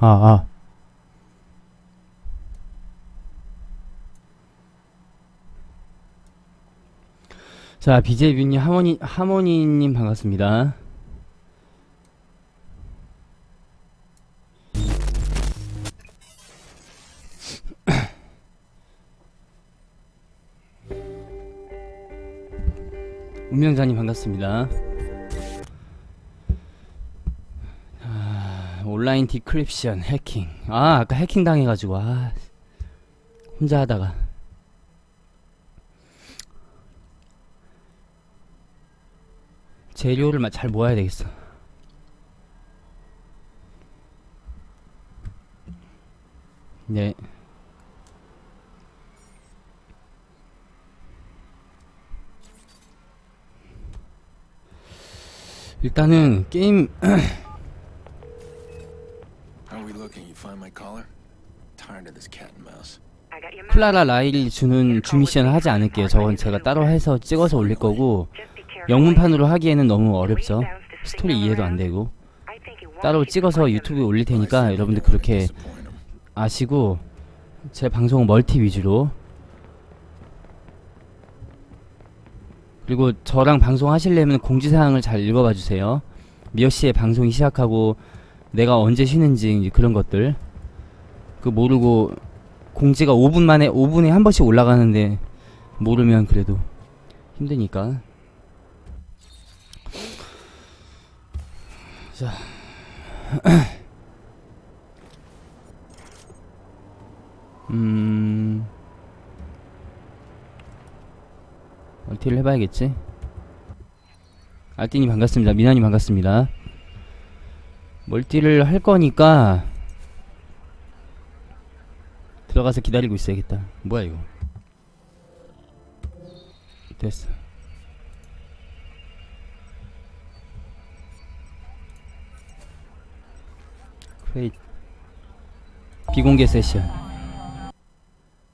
아, 아. 자, BJ 뷰님, 하모니, 하모니님 반갑습니다. 운명자님 반갑습니다. 온라인 디크립션 해킹. 아, 아까 해킹 당해가지고, 아, 혼자 하다가. 재료를 마- 잘 모아야 되겠어. 네. 일단은 게임 클라라 라일 주는 주 미션을 하지 않을게요. 저건 제가 따로 해서 찍어서 올릴 거고 영문판으로 하기에는 너무 어렵죠. 스토리 이해도 안 되고. 따로 찍어서 유튜브에 올릴 테니까 여러분들 그렇게. 아시고 제 방송은 멀티 위주로. 그리고 저랑 방송하시려면 공지사항을 잘 읽어봐 주세요. 몇 시에 방송이 시작하고 내가 언제 쉬는지 그런 것들. 그 모르고 공지가 5분 만에 5분에 한 번씩 올라가는데 모르면 그래도 힘드니까. 자. 음. 멀티를 해봐야겠지? 알띠님 반갑습니다. 미나님 반갑습니다 멀티를 할 거니까 들어가서 기다리고 있어야겠다. 뭐야 이거? 됐어. 크레이 비공개 세션.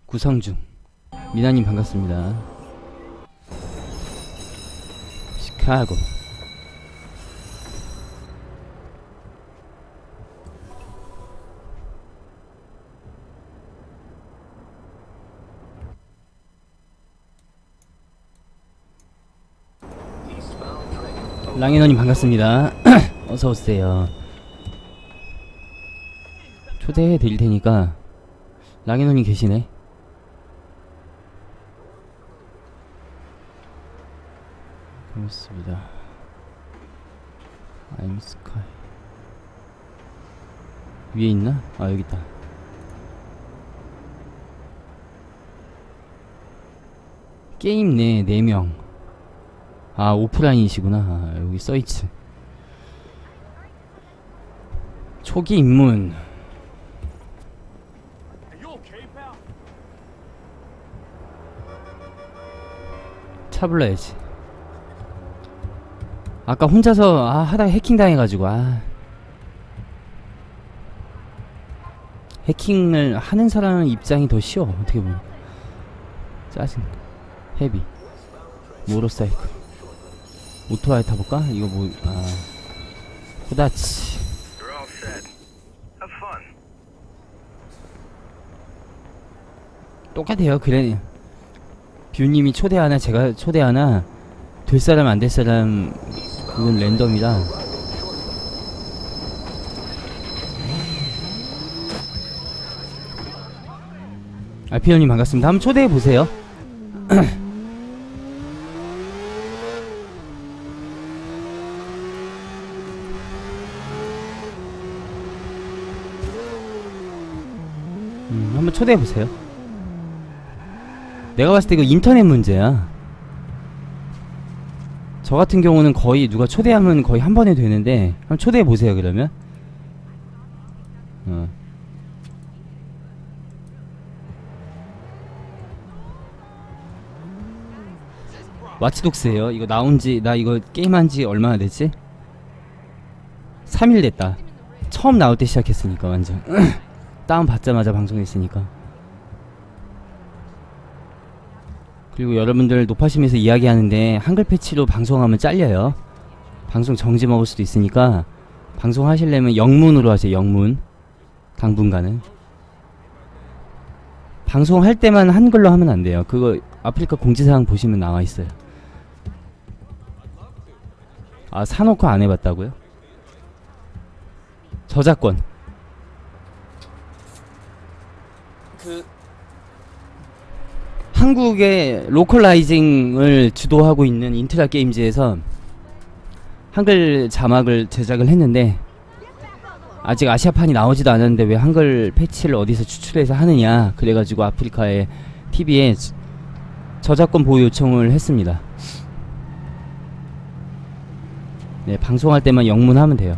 구성 중. 미나님 반갑습니다. 시카고 랑이너님 반갑습니다. 어서오세요. 초대해 드릴 테니까 랑이너님 계시네. I'm Sky. 위에 있나? 아 여기 있다. 게임 내 4명 아 오프라인이시구나. 아, 여기 써있지. 초기 입문. 차 불러야지. 아까 혼자서 아 하다가 해킹 당해가지고 아. 해킹을 하는 사람 입장이 더 쉬워 어떻게 보면. 짜증 헤비. 모로사이클 오토바이 타볼까? 이거 뭐, 아, fun. 똑같아요. 그래. 뷰님이 초대하나, 제가 초대하나, 될 사람, 안 될 사람, 그건 랜덤이라. 알피오님 반갑습니다. 한번 초대해보세요. 초대해보세요. 내가 봤을 때 이거 인터넷 문제야. 저 같은 경우는 거의 누가 초대하면 거의 한 번에 되는데 한번 초대해보세요 그러면. 어. 와치독스예요. 이거 나온지 나 이거 게임한지 얼마나 됐지? 3일 됐다. 처음 나올 때 시작했으니까 완전 다운 받자마자 방송했으니까. 그리고 여러분들 높아심에서 이야기하는데 한글 패치로 방송하면 잘려요. 방송 정지 먹을 수도 있으니까 방송하시려면 영문으로 하세요. 영문. 당분간은 방송할 때만 한글로 하면 안 돼요. 그거 아프리카 공지사항 보시면 나와 있어요. 아 사놓고 안 해봤다고요? 저작권. 한국의 localizing을 주도하고 있는 인트라 게임즈에서 한글 자막을 제작을 했는데 아직 아시아판이 나오지도 않았는데 왜 한글 패치를 어디서 추출해서 하느냐 그래가지고 아프리카의 TV에 저작권 보호 요청을 했습니다. 네 방송할 때만 영문하면 돼요.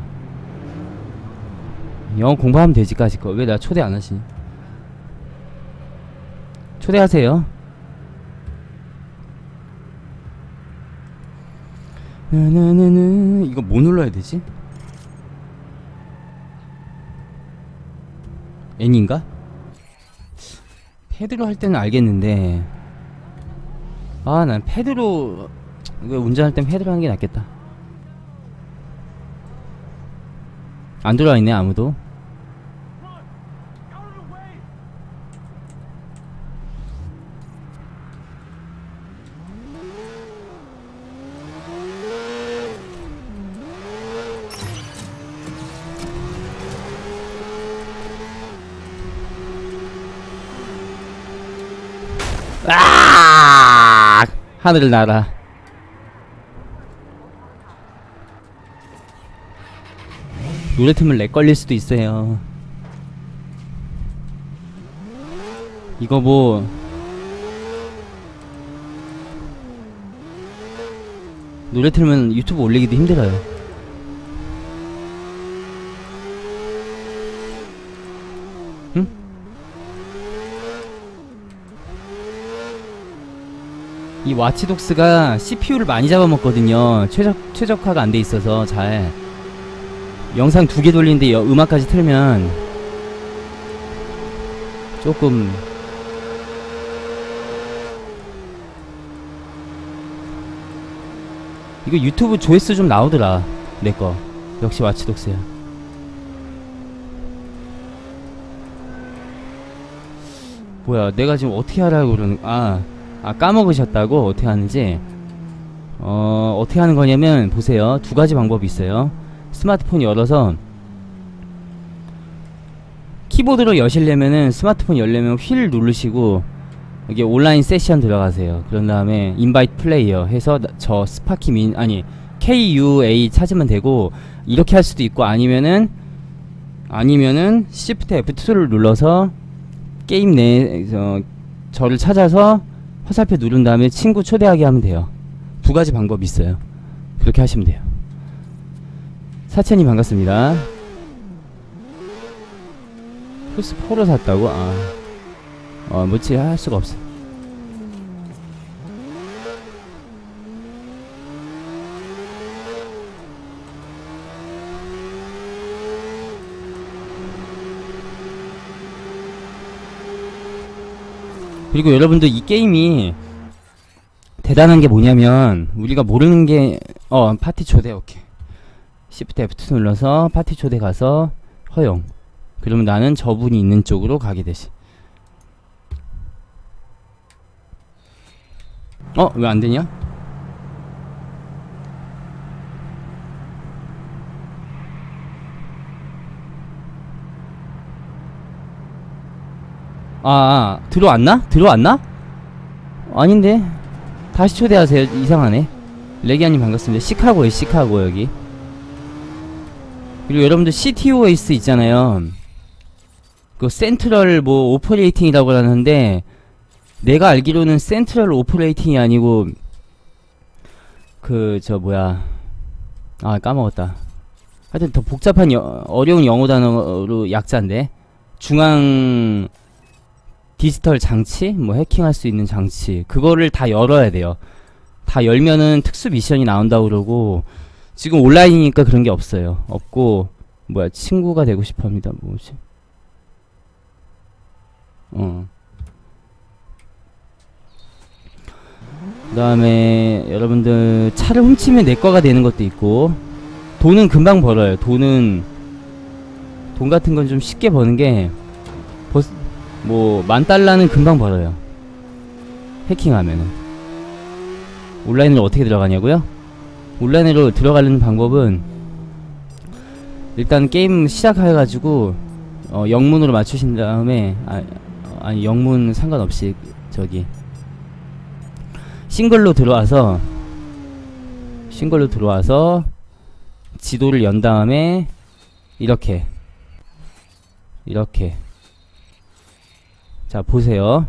영어 공부하면 되지 까짓 거. 왜 나 초대 안 하시니? 초대하세요. 나나나나 이거 뭐 눌러야 되지? N인가? 패드로 할 때는 알겠는데 아 난 패드로 운전할 땐 패드로 하는 게 낫겠다 안 들어와 있네 아무도 하늘을 날아. 노래 틀면 렉 걸릴 수도 있어요. 이거 뭐 노래 틀면 유튜브 올리기도 힘들어요 이 와치독스가 CPU를 많이 잡아먹거든요. 최적, 최적화가 안 돼 있어서 잘. 영상 두 개 돌리는데 여- 음악까지 틀면 조금 이거 유튜브 조회수 좀 나오더라. 내 거. 역시 와치독스야. 뭐야, 내가 지금 어떻게 하라고 그러는, 아, 아 까먹으셨다고 어떻게 하는지? 어 어떻게 하는 거냐면 보세요. 두 가지 방법이 있어요. 스마트폰 열어서 키보드로 여시려면은 스마트폰 열려면 휠 누르시고 여기 online session 들어가세요. 그런 다음에 invite player 해서 나- 저 스파키 민 아니 KUA 찾으면 되고 이렇게 할 수도 있고 아니면은 아니면은 Shift F2를 눌러서 게임 내에서 저를 찾아서 화살표 누른 다음에 친구 초대하게 하면 돼요. 두 가지 방법이 있어요. 그렇게 하시면 돼요. 사채님 반갑습니다. 플스 4로 샀다고? 아, 어, 뭐지 할 수가 없어. 그리고 여러분들 이 게임이 대단한 게 뭐냐면 우리가 모르는 게 어 파티 초대 오케이 Shift F2 눌러서 파티 초대 가서 허용 그러면 나는 저분이 있는 쪽으로 가게 되지 어? 왜 안 되냐? 아, 아 들어왔나? 들어왔나? 아닌데. 다시 초대하세요. 이상하네. 레기아님 반갑습니다. 시카고에 시카고 여기. 그리고 여러분들 CTOS 있잖아요. 그 central 뭐 operating이라고 하는데 내가 알기로는 central operating이 아니고 그 저 뭐야. 아 까먹었다. 하여튼 더 복잡한 여, 어려운 영어 단어로 약자인데. 중앙 디지털 장치, 뭐 해킹할 수 있는 장치, 그거를 다 열어야 돼요. 다 열면은 특수 미션이 나온다고 그러고, 지금 온라인이니까 그런 게 없어요. 없고, 뭐야, 친구가 되고 싶어 합니다. 뭐지? 어. 그 다음에, 여러분들, 차를 훔치면 내 거가 되는 것도 있고, 돈은 금방 벌어요. 돈은, 돈 같은 건 좀 쉽게 버는 게, 뭐, 만 달러는 금방 벌어요. 해킹하면은. 온라인으로 어떻게 들어가냐고요? 온라인으로 들어가는 방법은, 일단 게임 시작해가지고, 어, 영문으로 맞추신 다음에, 아, 어, 아니, 영문 상관없이, 저기, 싱글로 들어와서, 싱글로 들어와서, 지도를 연 다음에, 이렇게, 이렇게, 자 보세요.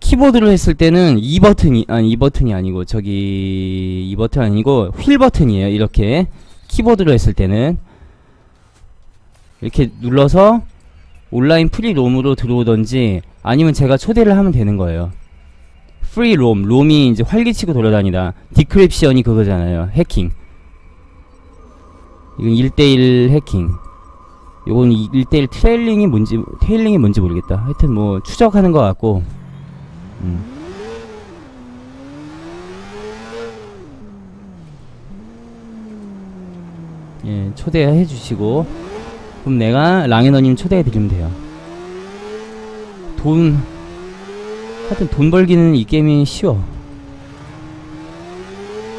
키보드로 했을 때는 이 버튼이 아니 이 버튼이 아니고 저기 이 버튼 아니고 휠 버튼이에요 이렇게. 키보드로 했을 때는. 이렇게 눌러서 online free roam으로 들어오던지 아니면 제가 초대를 하면 되는 거예요. free roam roam이 이제 활기치고 돌아다니다. decryption이 그거잖아요 해킹. 이건 1대1 해킹 요건 1대1 trailing이 뭔지 tailing이 뭔지 모르겠다. 하여튼 뭐 추적하는 것 같고. 음. 예 초대해 주시고. 그럼 내가 랑에너님 초대해 드리면 돼요. 돈. 하여튼 돈 벌기는 이 게임이 쉬워.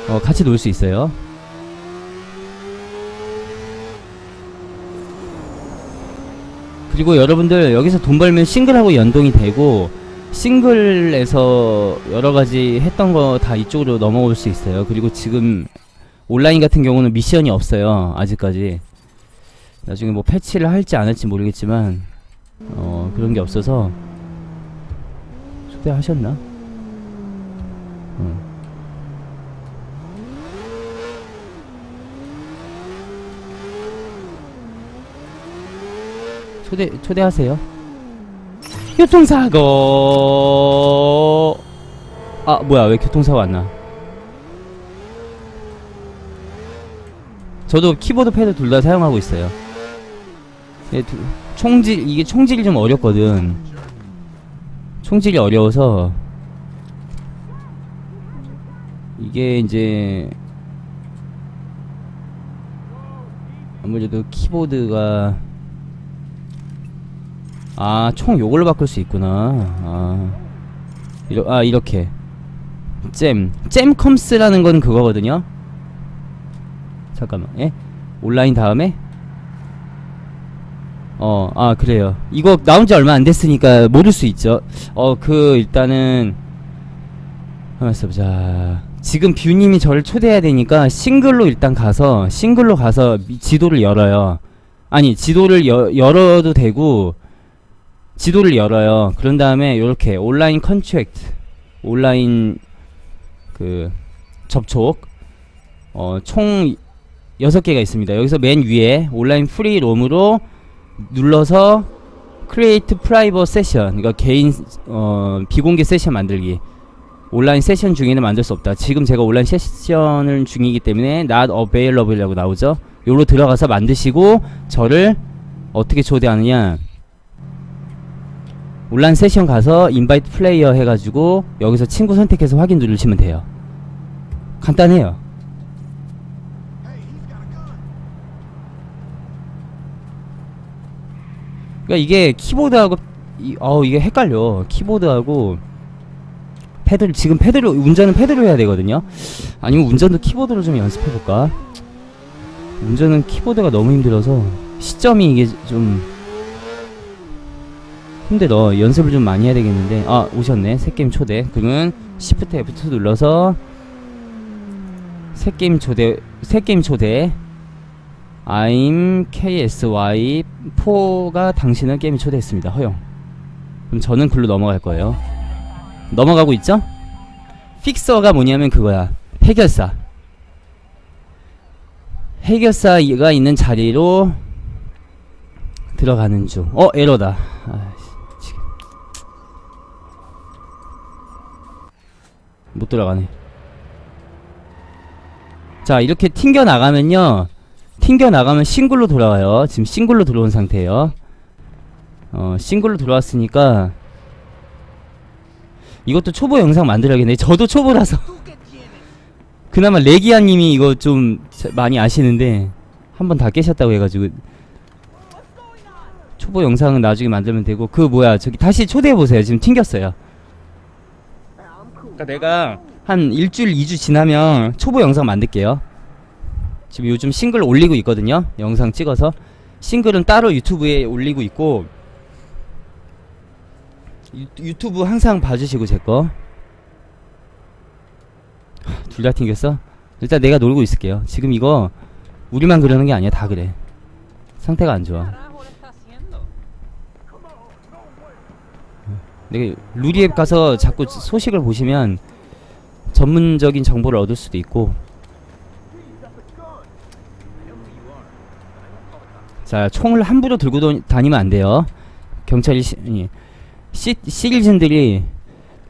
어 같이 놀 수 있어요 그리고 여러분들 여기서 돈 벌면 싱글하고 연동이 되고 싱글에서 여러가지 했던 거 다 이쪽으로 넘어올 수 있어요 그리고 지금 온라인 같은 경우는 미션이 없어요 아직까지 나중에 뭐 패치를 할지 안 할지 모르겠지만 어 그런 게 없어서 초대하셨나? 어. 초대 초대하세요. 교통사고. 아 뭐야 왜 교통사고 안 나? 저도 키보드 패드 둘 다 사용하고 있어요. 예, 두- 총질 이게 총질이 좀 어렵거든. 총질이 어려워서 이게 이제 아무래도 키보드가 아, 총 요걸로 바꿀 수 있구나. 아. 이러, 아, 이렇게. 잼. 잼컴스라는 건 그거거든요. 잠깐만, 예? 온라인 다음에? 어, 아, 그래요. 이거 나온 지 얼마 안 됐으니까 모를 수 있죠. 어, 그, 일단은, 한번 써보자. 지금 뷰님이 저를 초대해야 되니까 싱글로 일단 가서, 싱글로 가서 미- 지도를 열어요. 아니, 지도를 여, 열어도 되고, 지도를 열어요. 그런 다음에 요렇게 온라인 contract 온라인 그 접촉 어 총 6개가 있습니다. 여기서 맨 위에 온라인 free roam으로 눌러서 create private session 그러니까 개인 어 비공개 세션 만들기 온라인 세션 중에는 만들 수 없다. 지금 제가 온라인 세션을 중이기 때문에 not available이라고 나오죠. 요로 들어가서 만드시고 저를 어떻게 초대하느냐 온라인 세션 가서 인바이트 플레이어 해가지고 여기서 친구 선택해서 확인 누르시면 돼요. 간단해요. 그러니까 이게 키보드하고 이, 어 이게 헷갈려. 키보드하고 패드를 지금 패드로 운전은 패드로 해야 되거든요. 아니면 운전도 키보드로 좀 연습해 볼까? 운전은 키보드가 너무 힘들어서 시점이 이게 좀 힘들어 연습을 좀 많이 해야 되겠는데. 아 오셨네. 새게임 초대. 그러면 Shift F2 눌러서 새게임 초대 새게임 초대. I'm KSY 4가 당신을 게임에 초대했습니다. 허용. 그럼 저는 글로 넘어갈 거예요. 넘어가고 있죠? 픽서가 뭐냐면 그거야. 해결사. 해결사가 있는 자리로 들어가는 중. 어 에러다. 아이 못 들어가네. 자 이렇게 튕겨 나가면요. 튕겨 나가면 싱글로 돌아와요. 지금 싱글로 들어온 상태예요. 어 싱글로 들어왔으니까 이것도 초보 영상 만들어야겠네. 저도 초보라서. 그나마 레기아님이 이거 좀 자- 많이 아시는데 한 번 다 깨셨다고 해가지고 초보 영상은 나중에 만들면 되고 그 뭐야 저기 다시 초대해 보세요. 지금 튕겼어요 그러니까 내가 한 일주일 2주 지나면 초보 영상 만들게요. 지금 요즘 싱글 올리고 있거든요. 영상 찍어서. 싱글은 따로 유튜브에 올리고 있고 유, 유튜브 항상 봐주시고 제거. 둘 다 튕겼어? 일단 내가 놀고 있을게요. 지금 이거 우리만 그러는 게 아니야. 다 그래. 상태가 안 좋아 루리앱 가서 자꾸 소식을 보시면 전문적인 정보를 얻을 수도 있고. 자 총을 함부로 들고 도- 다니면 안 돼요. 경찰이 시, 예. 시, 시리즌들이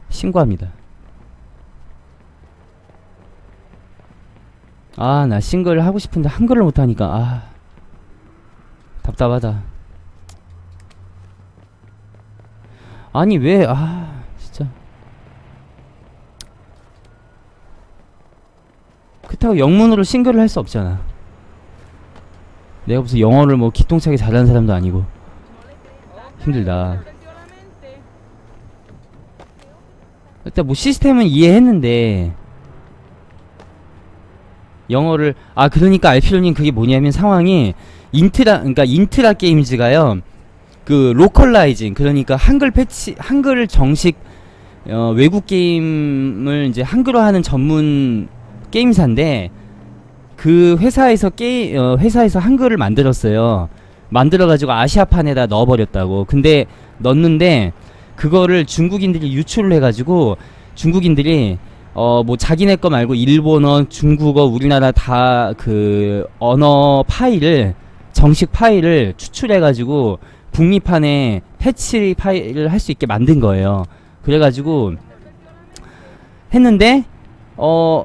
신고합니다. 아 나 싱글 하고 싶은데 한글을 못하니까. 아 답답하다 아니 왜? 아 진짜. 그렇다고 영문으로 싱글을 할 수 없잖아. 내가 무슨 영어를 뭐 기똥차게 잘하는 사람도 아니고. 힘들다. 일단 뭐 시스템은 이해했는데 영어를 아 그러니까 알피로님 그게 뭐냐면 상황이 인트라 그러니까 인트라 게임즈가요 그 localizing 그러니까 한글 패치 한글 정식 어, 외국 게임을 이제 한글화 하는 전문 게임사인데 그 회사에서 게 어, 회사에서 한글을 만들었어요. 만들어 가지고 아시아판에다 넣어 버렸다고. 근데 넣는데 그거를 중국인들이 유출을 해가지고 중국인들이 어 뭐 자기네 거 말고 일본어, 중국어, 우리나라 다 그 언어 파일을 정식 파일을 추출해가지고 북미판에 패치 파일을 할 수 있게 만든 거예요. 그래가지고 했는데 어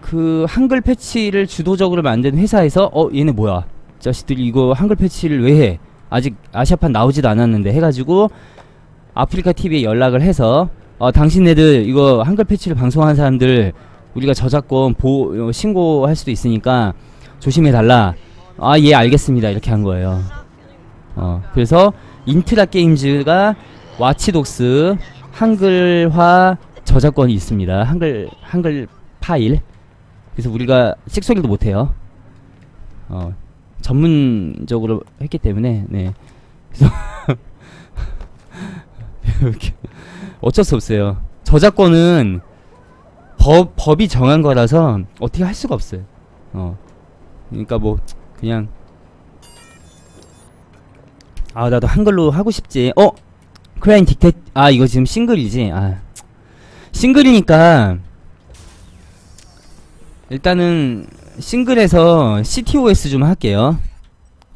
그 한글 패치를 주도적으로 만든 회사에서 어 얘네 뭐야 자식들이 이거 한글 패치를 왜 해? 아직 아시아판 나오지도 않았는데 해가지고 아프리카 TV에 연락을 해서 어, 당신네들 이거 한글 패치를 방송한 사람들 우리가 저작권 보 어, 신고할 수도 있으니까 조심해 달라. 아 예 알겠습니다 이렇게 한 거예요. 어 그래서 인트라 게임즈가 와치독스 한글화 저작권이 있습니다. 한글 한글 파일. 그래서 우리가 찍소리도 못해요. 어 전문적으로 했기 때문에 네. 그래서 어쩔 수 없어요. 저작권은 법 법이 정한 거라서 어떻게 할 수가 없어요. 어. 그러니까 뭐 그냥 아 나도 한글로 하고 싶지. 어 크라인 딕테 아 이거 지금 싱글이지. 아 싱글이니까 일단은 싱글에서 CTOS 좀 할게요.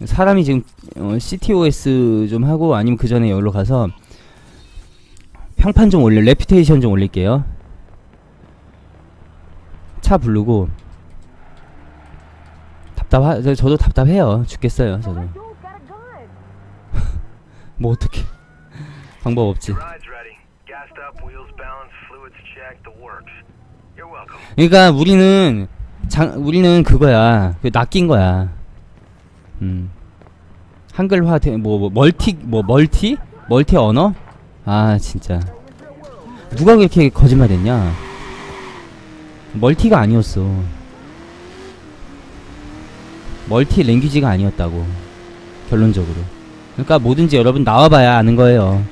사람이 지금 어, CTOS 좀 하고 아니면 그 전에 여기로 가서 평판 좀 올려 레피테이션 좀 올릴게요. 차 부르고 답답하 저, 저도 답답해요. 죽겠어요. 저도. 뭐 어떻게 방법 없지. 그러니까 우리는 장 우리는 그거야. 그 낚인 거야. 음. 한글화 되- 뭐, 뭐 멀티 뭐 멀티 멀티 언어? 아 진짜 누가 그렇게 거짓말했냐? 멀티가 아니었어. multi language가 아니었다고 결론적으로. 그러니까 뭐든지 여러분 나와봐야 아는 거예요.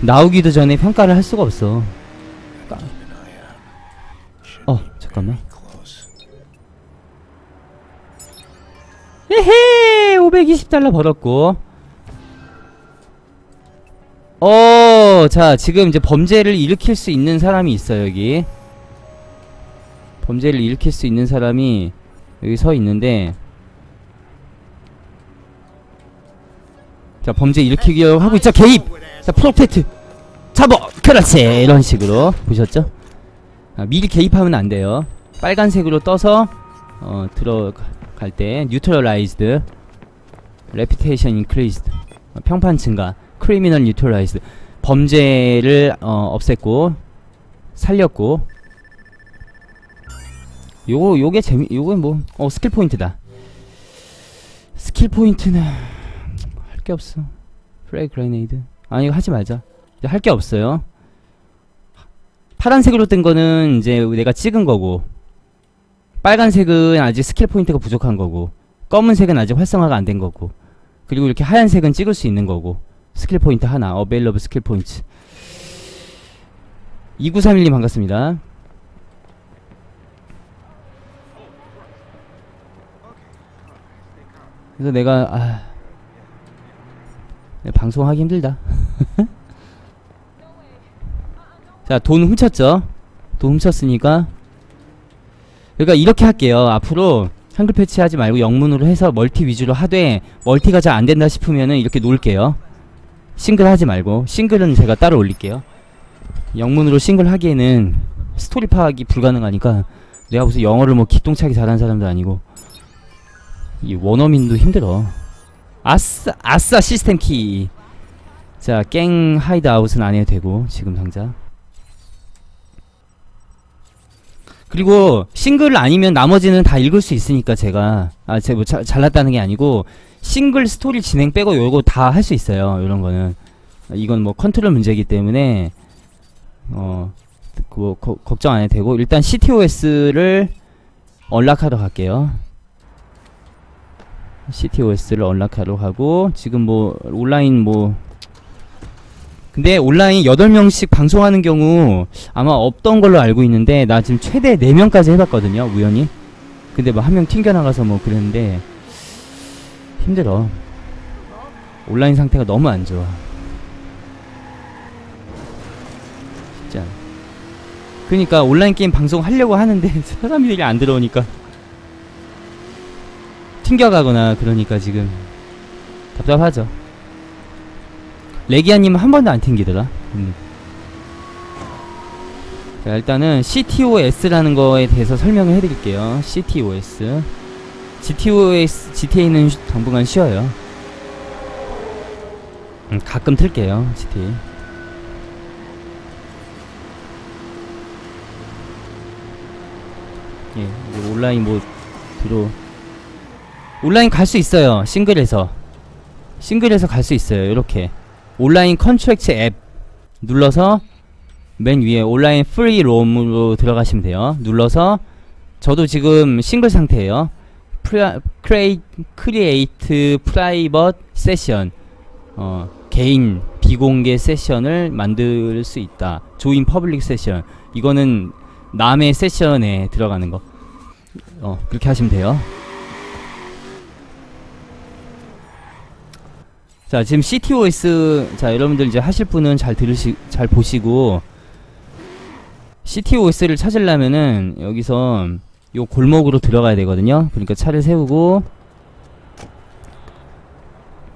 나오기도 전에 평가를 할 수가 없어. 어 잠깐만. 헤헤 520달러 벌었고 어, 자, 지금 이제 범죄를 일으킬 수 있는 사람이 있어요, 여기. 범죄를 일으킬 수 있는 사람이 여기 서 있는데. 자, 범죄 일으키려고 하고 있죠, 개입! 자, protect! 잡어! 그렇지! 이런 식으로. 보셨죠? 아, 미리 개입하면 안 돼요. 빨간색으로 떠서, 어, 들어갈 때, neutralized. Reputation increased. 어, 평판 증가. Criminal neutralized. 범죄를 어, 없앴고 살렸고 요거 요게 재미 요건 뭐어 스킬 포인트다. 스킬 포인트는 할 게 없어. frag grenade 아니 이거 하지 말자. 할 게 없어요. 파란색으로 뜬 거는 이제 내가 찍은 거고 빨간색은 아직 스킬 포인트가 부족한 거고 검은색은 아직 활성화가 안 된 거고 그리고 이렇게 하얀색은 찍을 수 있는 거고 스킬 포인트 하나 available skill point. 2931님 반갑습니다. 그래서 내가 아 네, 방송하기 힘들다. 자 돈 훔쳤죠? 돈 훔쳤으니까. 그러니까 이렇게 할게요. 앞으로 한글 패치 하지 말고 영문으로 해서 멀티 위주로 하되 멀티가 잘 안된다 싶으면은 이렇게 놓을게요. 싱글 하지 말고. 싱글은 제가 따로 올릴게요. 영문으로 싱글 하기에는 스토리 파악이 불가능하니까 내가 무슨 영어를 뭐 기똥차게 잘하는 사람도 아니고 이 원어민도 힘들어 아싸 아싸 시스템 키자갱 hideout은 안 해도 되고 지금 당장 그리고 싱글 아니면 나머지는 다 읽을 수 있으니까 제가 아 제가 뭐 자- 잘났다는 게 아니고 싱글 스토리 진행 빼고 요거 다 할 수 있어요 이런 거는. 이건 뭐 컨트롤 문제이기 때문에 어 그거 거- 걱정 안 해도 되고 일단 CTOS를 언락하러 갈게요 CTOS를 언락하러 가고 지금 뭐 온라인 뭐 근데 온라인 8명씩 방송하는 경우 아마 없던 걸로 알고 있는데 나 지금 최대 4명까지 해봤거든요 우연히. 근데 뭐 한 명 튕겨나가서 뭐 그랬는데 힘들어. 온라인 상태가 너무 안 좋아. 진짜. 그니까 온라인 게임 방송 하려고 하는데 사람들이 안 들어오니까 튕겨가거나 그러니까 지금 답답하죠. 레기아님은 한 번도 안 튕기더라? 음. 자 일단은 CTOS라는 거에 대해서 설명을 해드릴게요. CTOS GTOS, GTA는 쉬- 당분간 쉬어요. 음, 가끔 틀게요 GTA 예, 뭐 온라인 뭐 들어 온라인 갈 수 있어요 싱글에서. 싱글에서 갈 수 있어요 이렇게. 온라인 contract 앱 눌러서 맨 위에 온라인 free roam으로 들어가시면 돼요. 눌러서 저도 지금 싱글 상태예요. pri, crea, Create private session. 어, 개인 비공개 세션을 만들 수 있다. Join public session. 이거는 남의 세션에 들어가는 거. 어, 그렇게 하시면 돼요 자 지금 CTOS 자 여러분들 이제 하실 분은 잘 들으시 잘 보시고 CTOS를 찾으려면은 여기서 요 골목으로 들어가야 되거든요. 그러니까 차를 세우고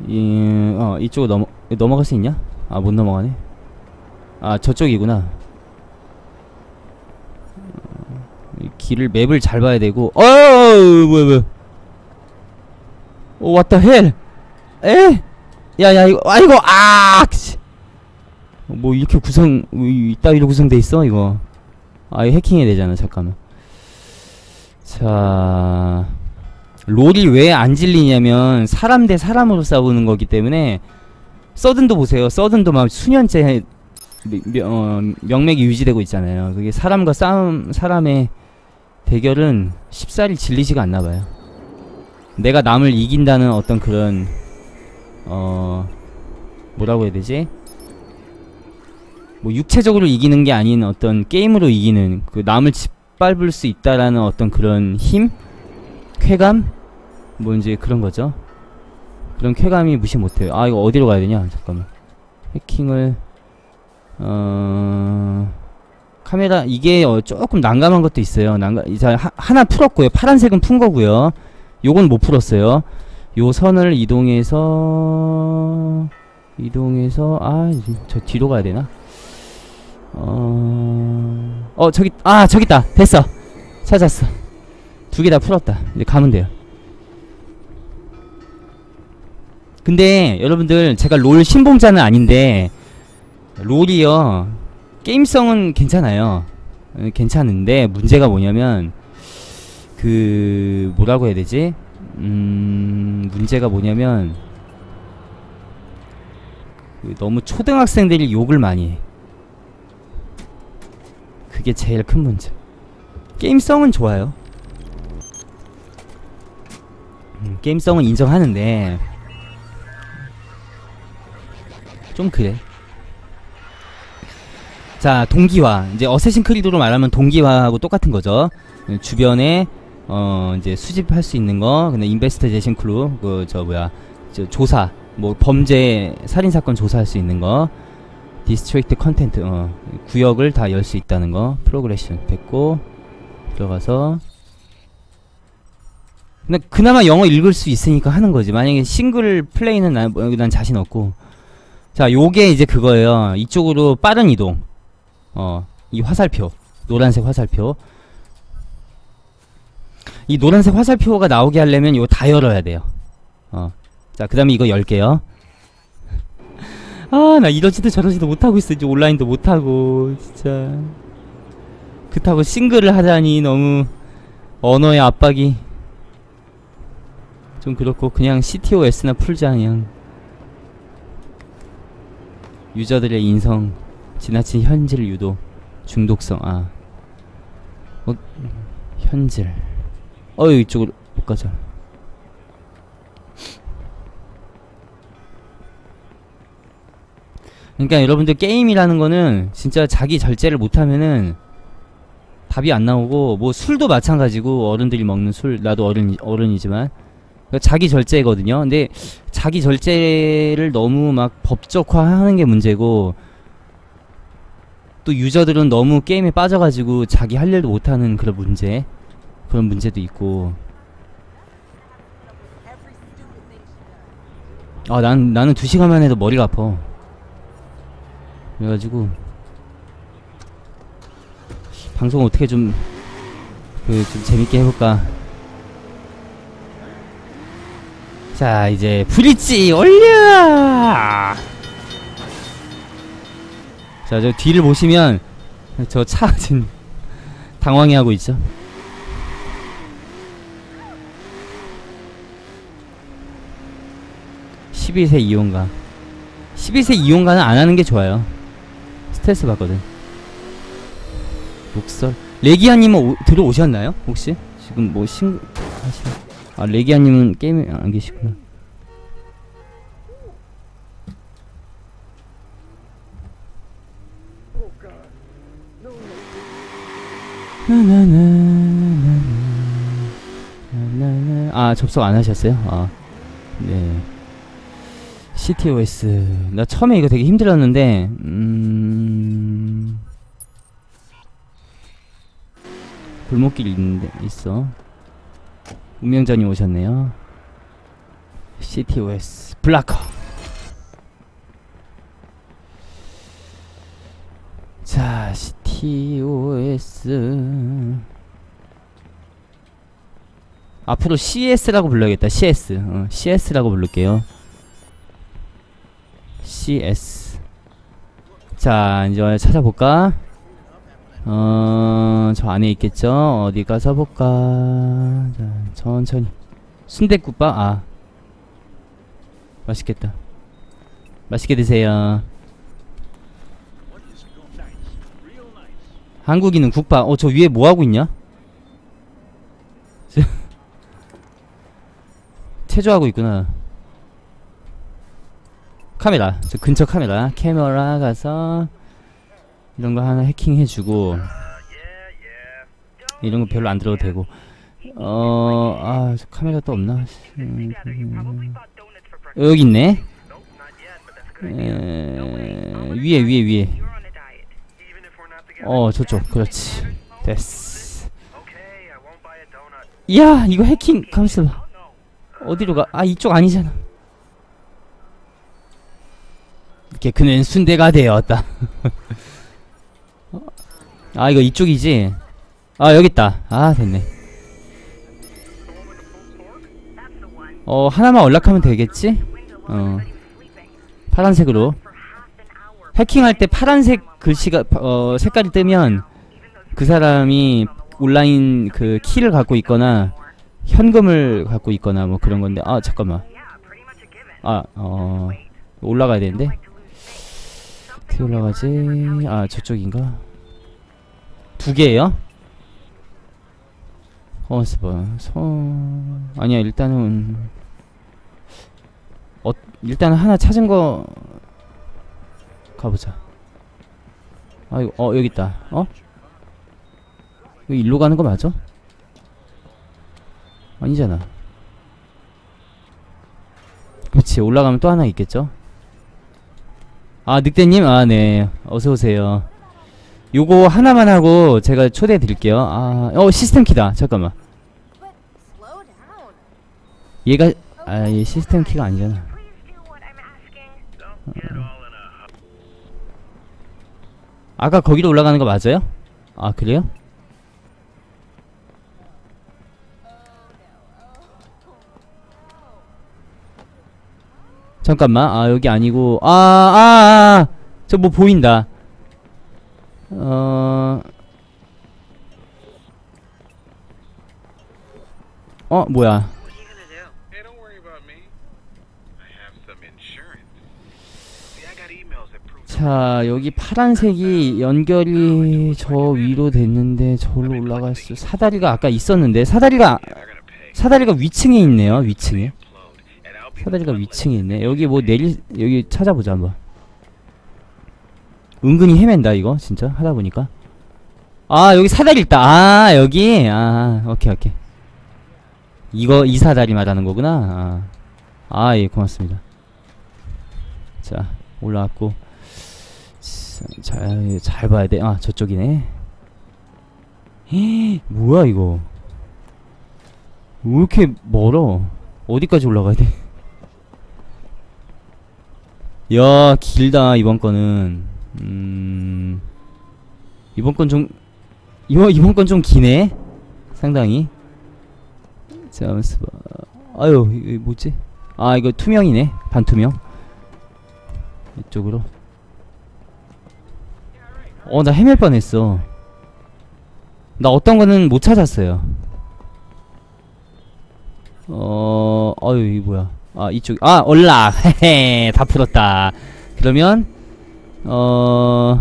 이, 어 이쪽으로 넘어 넘어갈 수 있냐? 아 못 넘어가네. 아 저쪽이구나. 길을 맵을 잘 봐야 되고 어 뭐야 뭐야. 오 왔다 헬 에? 야야 이거 아이고 아 씨. 뭐 이렇게 구성 이- 이따위로 구성돼 있어 이거? 아 이거 해킹해야 되잖아 잠깐만. 자 롤이 왜 안 질리냐면 사람 대 사람으로 싸우는 거기 때문에 서든도 보세요. 서든도 막 수년째 미- 미- 어, 명맥이 유지되고 있잖아요. 그게 사람과 싸움 사람의 대결은 쉽사리 질리지가 않나 봐요. 내가 남을 이긴다는 어떤 그런 어 뭐라고 해야 되지? 뭐 육체적으로 이기는 게 아닌 어떤 게임으로 이기는 그 남을 짓밟을 수 있다라는 어떤 그런 힘, 쾌감, 뭐 이제 그런 거죠. 그런 쾌감이 무시 못해요. 아 이거 어디로 가야 되냐? 잠깐만. 해킹을 어 카메라 이게 어, 조금 난감한 것도 있어요. 난감 이제 하, 하나 풀었고요. 파란색은 푼 거고요. 요건 못 풀었어요. 요 선을 이동해서 이동해서 아 저 뒤로 가야 되나? 어, 어 저기 아 저기 있다 됐어 찾았어 두 개 다 풀었다 이제 가면 돼요. 근데 여러분들 제가 롤 신봉자는 아닌데 롤이요 게임성은 괜찮아요. 어, 괜찮은데 문제가 뭐냐면 그 뭐라고 해야 되지? 음 문제가 뭐냐면 그 너무 초등학생들이 욕을 많이 해. 그게 제일 큰 문제. 게임성은 좋아요. 음, 게임성은 인정하는데 좀 그래. 자 동기화 이제 어쌔신 크리드로 말하면 동기화하고 똑같은 거죠. 음, 주변에 어 이제 수집할 수 있는 거, 근데 investigation clue 그 저 뭐야 저 조사 뭐 범죄 살인 사건 조사할 수 있는 거, district content 어 구역을 다 열 수 있다는 거, progression 됐고 들어가서 근데 그나마 영어 읽을 수 있으니까 하는 거지. 만약에 싱글 플레이는 난, 뭐, 난 자신 없고. 자, 요게 이제 그거예요. 이쪽으로 빠른 이동. 어, 이 화살표. 노란색 화살표. 이 노란색 화살표가 나오게 하려면 이거 다 열어야 돼요. 어. 자, 그 다음에 이거 열게요. 아, 나 이러지도 저러지도 못하고 있어. 이제 온라인도 못하고. 진짜. 그렇다고 싱글을 하자니 너무 언어의 압박이 좀 그렇고 그냥 CTOS나 풀자 그냥 유저들의 인성 지나친 현질 유도 중독성 아 어, 현질 어이 이쪽으로 못 가자. 그러니까 여러분들 게임이라는 거는 진짜 자기 절제를 못하면은 답이 안 나오고 뭐 술도 마찬가지고 어른들이 먹는 술 나도 어른 어른이지만. 그러니까 자기 절제거든요. 근데 자기 절제를 너무 막 법적화하는 게 문제고 또 유저들은 너무 게임에 빠져가지고 자기 할 일도 못하는 그런 문제 그런 문제도 있고. 아 난 나는 두 시간만 해도 머리가 아파. 그래가지고 방송 어떻게 좀 그 좀 재밌게 해볼까? 자 이제 브릿지 올려! 자 저 뒤를 보시면 저 차 지금 당황해 하고 있죠 12세 이용가 12세 이용가는 안 하는 게 좋아요 스트레스 받거든 목설 레기아님은 들어오셨나요? 혹시? 지금 뭐 신... 하시... 아 레기아님은 게임에 안 계시구나 아 접속 안 하셨어요? 아 네. CTOS 나 처음에 이거 되게 힘들었는데 음. 골목길 있는데 있어. 운명전이 오셨네요. CTOS 블라커. 자 CTOS 앞으로 CS라고 불러야겠다. CS 어, CS라고 부를게요 CS 자 이제 찾아볼까 어, 저 안에 있겠죠? 어디 가서 볼까? 자, 천천히. 순대국밥? 아. 맛있겠다. 맛있게 드세요. 한국인은 국밥. 어, 저 위에 뭐 하고 있냐? 저- 체조하고 있구나. 카메라. 저 근처 카메라. 카메라 가서 이런 거 하나 해킹해주고 이런 거 별로 안 들어도 되고 어, 아, 저 카메라 또 없나? 음, 여기 있네. 에, 위에, 위에, 위에. 어, 저쪽. 그렇지. 됐어. 이야, 이거 해킹. 가만있어 봐. 어디로 가? 아, 이쪽 아니잖아. 이렇게 그는 순대가 되었다. 아 이거 이쪽이지? 아 여기 있다. 아 됐네. 어 하나만 연락하면 되겠지? 어 파란색으로 해킹할 때 파란색 글씨가 어 색깔이 뜨면 그 사람이 온라인 그 키를 갖고 있거나 현금을 갖고 있거나 뭐 그런 건데 아 잠깐만 아 어 올라가야 되는데 어떻게 올라가지? 아 저쪽인가? 두 개예요? 어스 봐. 서 아니야 일단은 어 일단 하나 찾은 거 가보자. 아 이거 어 여기 있다. 어? 이거 일로 가는 거 맞아? 아니잖아. 그렇지 올라가면 또 하나 있겠죠? 아 늑대님 아 네 어서 오세요. 요거 하나만 하고 제가 초대해 드릴게요. 아, 어 시스템 키다. 잠깐만. 얘가 아, 얘 시스템 키가 아니잖아. 아까 거기로 올라가는 거 맞아요? 아, 그래요? 잠깐만. 아, 여기 아니고 아, 아, 아. 저 뭐 보인다. 어 어, 뭐야? 자 여기 파란색이 연결이 저 위로 됐는데 저로 올라갈 수 사다리가 아까 있었는데 사다리가. 사다리가 위층에 있네요 위층에 사다리가 위층에 있네 여기 뭐 내릴 여기 찾아보자 한번 은근히 헤맨다 이거 진짜 하다 보니까 아 여기 사다리 있다 아 여기 아 오케이 오케이 이거 이 사다리 말하는 거구나 아예 고맙습니다 자 올라왔고 잘, 잘 봐야 돼. 아, 저쪽이네. 헤, 뭐야, 이거. 왜 이렇게 멀어? 어디까지 올라가야 돼? 야, 길다, 이번 거는. 음, 이번 건 좀, 이번, 이번 건 좀 기네? 상당히. 잠깐만, 봐. 아유, 이거 뭐지? 아, 이거 투명이네. 반투명. 이쪽으로. 어, 나 헤맬 뻔했어. 나 어떤 거는 못 찾았어요. 어, 어유, 이 뭐야. 아, 이쪽, 아, 올락! 헤헤, 다 풀었다. 그러면, 어,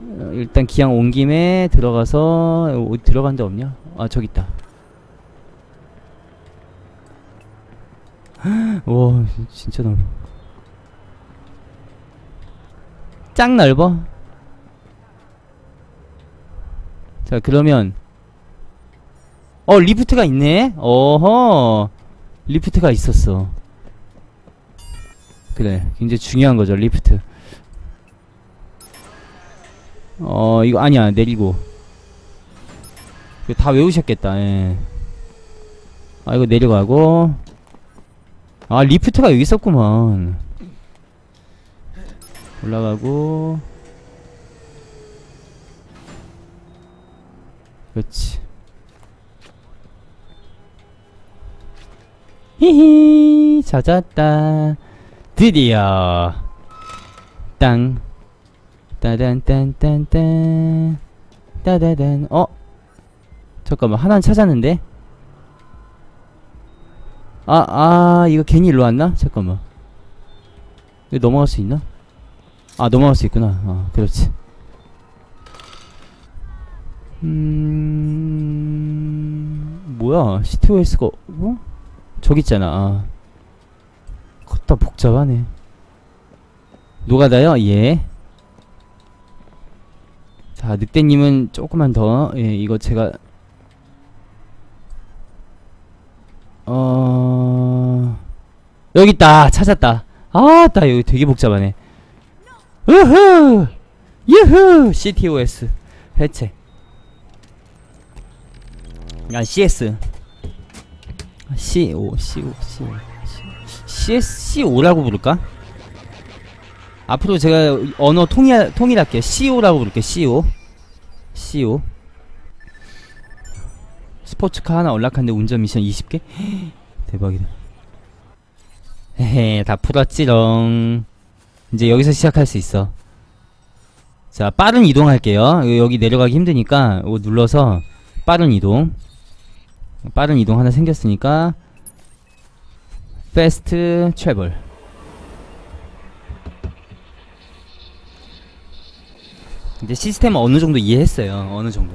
어, 일단 기왕 온 김에 들어가서, 어디 들어간 데 없냐? 아, 저기 있다. 와, 진짜 넓어. 짱 넓어. 자, 그러면 어, 리프트가 있네. 어허. 리프트가 있었어. 그래. 굉장히 중요한 거죠, 리프트. 어, 이거 아니야. 내리고. 다 외우셨겠다. 예. 아, 이거 내려가고. 아, 리프트가 여기 있었구만. 올라가고. 그렇지. 히히 찾았다. 드디어. 땅. 따단딴딴딴. 따다단. 어? 잠깐만 하나는 찾았는데? 아 아 이거 괜히 일로 왔나? 잠깐만. 이거 넘어갈 수 있나? 아 넘어갈 수 있구나. 아 그렇지. 음 뭐야? CTOS가 어? 저기 있잖아 아. 컸다 복잡하네 노가다요? 예. 자, 늑대님은 조금만 더, 예, 이거 제가, 어, 여기 있다! 찾았다! 아, 따, 여기 되게 복잡하네. 우후! 유후! CTOS. 해체. 아, CS. CO, CO, CO. CS, CO라고 부를까? 앞으로 제가 언어 통일, 통일할게요. CO라고 부를게요. CO. CO. 스포츠카 하나 연락하는데 운전 미션 20개? 대박이다. 헤헤, 다 풀었지롱. 이제 여기서 시작할 수 있어. 자, 빠른 이동할게요. 여- 여기 내려가기 힘드니까 눌러서 빠른 이동. 빠른 이동 하나 생겼으니까 패스트 트래블. 이제 시스템은 어느 정도 이해했어요. 어느 정도.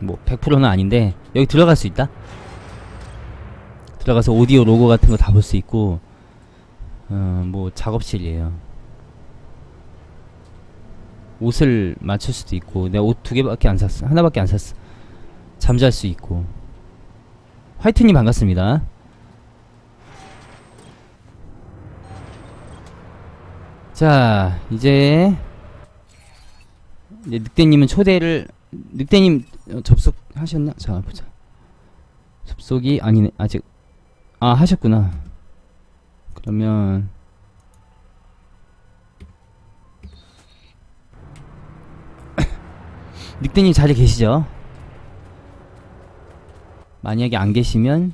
뭐 100%는 아닌데 여기 들어갈 수 있다. 들어가서 오디오 로고 같은 거 다 볼 수 있고 어, 뭐 작업실이에요. 옷을 맞출 수도 있고 내가 옷 두 개밖에 안 샀어. 하나밖에 안 샀어. 잠잘 수 있고. 화이트님 반갑습니다. 자, 이제 늑대님은 초대를 늑대님 어, 접속하셨나? 자 보자. 접속이 아니네 아직 아 하셨구나. 그러면 늑대님 자리 계시죠? 만약에 안 계시면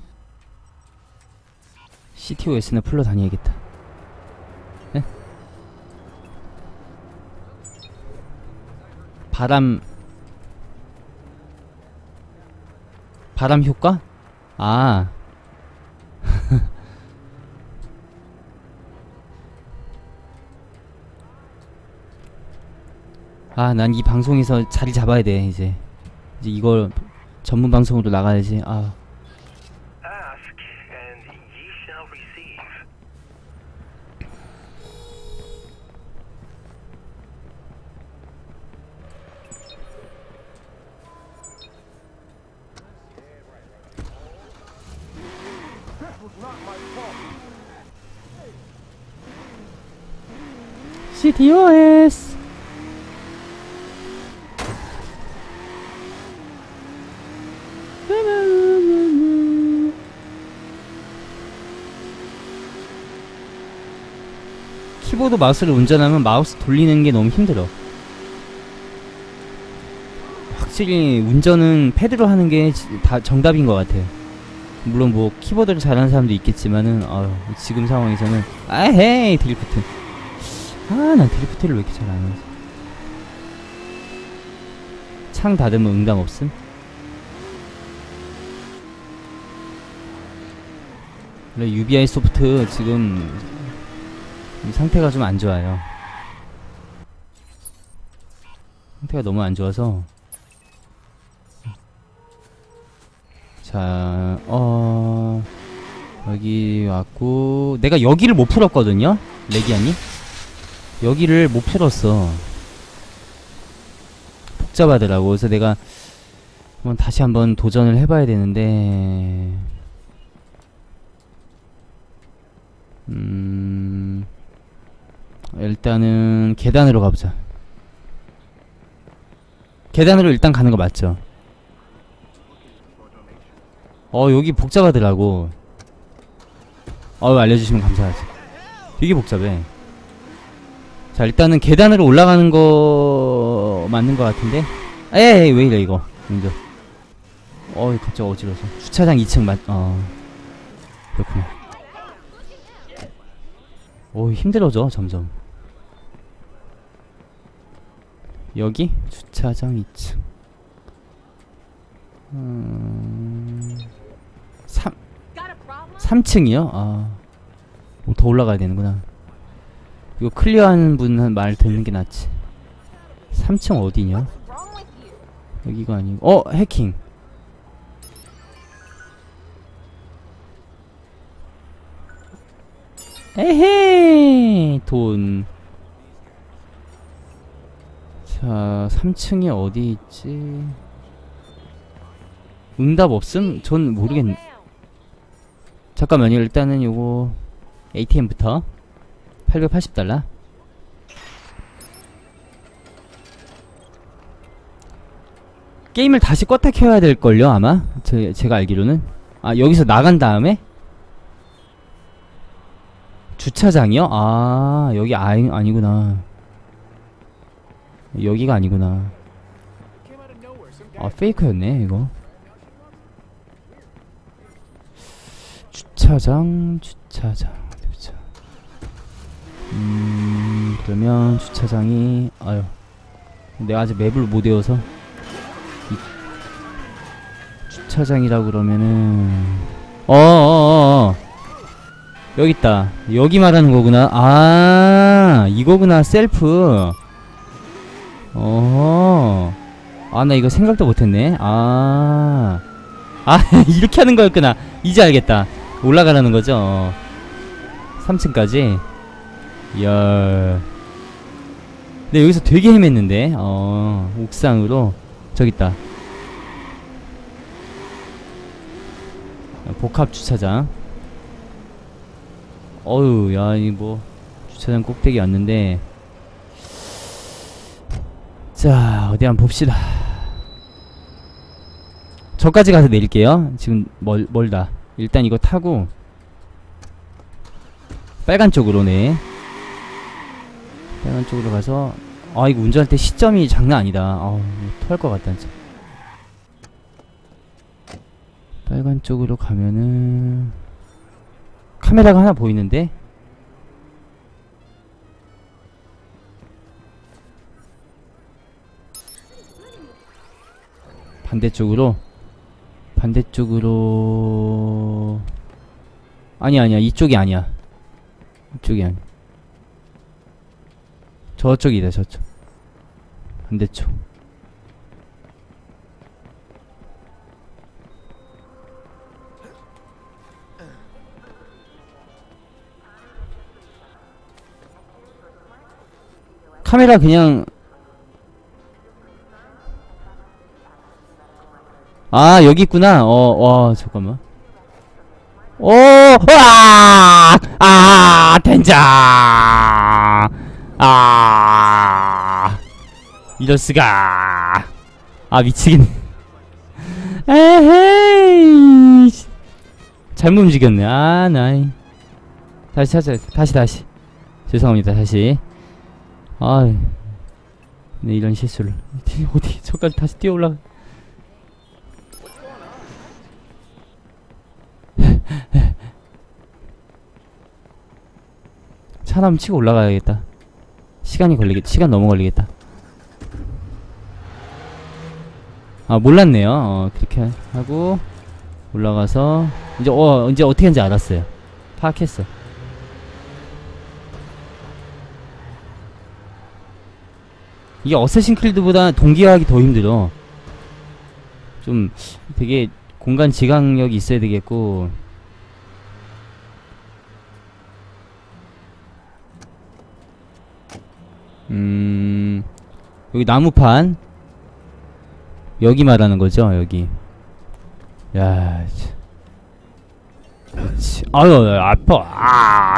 CTOS나 풀러 다녀야겠다. 네? 바람 바람 효과? 아. 아, 난 이 방송에서 자리 잡아야 돼, 이제. 이제 이걸 전문 방송으로 나가야지. 아. CTOS. 키보드 마우스를 운전하면 마우스 돌리는 게 너무 힘들어. 확실히 운전은 패드로 하는 게 다 정답인 것 같아요. 물론 뭐 키보드를 잘하는 사람도 있겠지만은 아유, 지금 상황에서는 아헤이 드리프트. 아, 난 드리프트를 왜 이렇게 잘 안 하지? 창 닫으면 응답 없음? 원래 UBI 소프트 지금 이 상태가 좀 안 좋아요. 상태가 너무 안 좋아서 자, 어 여기 왔고 내가 여기를 못 풀었거든요, 레기아니. 여기를 못 풀었어. 복잡하더라고. 그래서 내가 한번 다시 한번 도전을 해봐야 되는데, 음, 일단은 계단으로 가보자. 계단으로 일단 가는 거 맞죠? 어, 여기 복잡하더라고. 어, 알려주시면 감사하지. 되게 복잡해. 자 일단은 계단으로 올라가는 거 맞는 것 같은데 에이 왜 이래 이거 먼저 어 갑자기 어지러서 주차장 2층 맞.. 어 그렇구나 오 힘들어져 점점 여기 주차장 2층 음... 3 Got a problem? 3층이요? 아, 뭐더 올라가야 되는구나. 이거 클리어하는 분 말 듣는 게 낫지. 3층 어디냐? 여기가 아니고, 어, 해킹. 에헤이, 돈. 자, 3층이 어디 있지? 응답 없음? 전 모르겠네. 잠깐만요. 일단은 요거 ATM부터 880달러. 게임을 다시 껐다 켜야 될 걸요, 아마. 제, 제가 알기로는. 아, 여기서 나간 다음에 주차장이요? 아, 여기 아니, 아니구나. 여기가 아니구나. 아, 페이크였네, 이거. 주차장, 주차장, 보자. 음, 그러면 주차장이, 아유. 내가 아직 맵을 못 외워서. 이- 주차장이라 그러면은, 어어어어. 여기 있다. 여기 말하는 거구나. 아, 이거구나, 셀프. 어. 아, 나 이거 생각도 못했네. 아. 아, 이렇게 하는 거였구나. 이제 알겠다. 올라가라는 거죠. 어. 3층까지. 이야. 근데 여기서 되게 헤맸는데. 어, 옥상으로. 저기 있다. 복합 주차장. 어휴, 야, 이 뭐, 주차장 꼭대기 왔는데. 자, 어디 한번 봅시다. 저까지 가서 내릴게요. 지금 멀, 멀다. 일단 이거 타고, 빨간 쪽으로네. 빨간 쪽으로 가서, 아, 이거 운전할 때 시점이 장난 아니다. 아우, 토할 것 같다, 진짜. 빨간 쪽으로 가면은, 카메라가 하나 보이는데? 반대쪽으로 반대쪽으로 아니 아니야. 이쪽이 아니야. 이쪽이 아니 저쪽이다 저쪽. 반대쪽. 카메라 그냥 아 여기 있구나 어와 잠깐만 오! 와! 아! 된장! 아! 이럴 수가! 아 미치겠네. 에헤이! 잘못 움직였네. 아 나이. 다시 찾아. 다시 다시. 죄송합니다. 다시. 아. 네 이런 실수를 어디 저까지 다시 뛰어 올라. 차남 치고 올라가야겠다. 시간이 걸리겠, 시간 너무 걸리겠다. 아, 몰랐네요. 어, 그렇게 하고, 올라가서, 이제, 어, 이제 어떻게 하는지 알았어요. 파악했어. 이게 어쌔신 크리드보다 동기화하기 더 힘들어. 좀 되게 공간 지각력이 있어야 되겠고, 음, 여기 나무판. 여기 말하는 거죠, 여기. 야, 참. 그렇지. 아유, 아파. 아!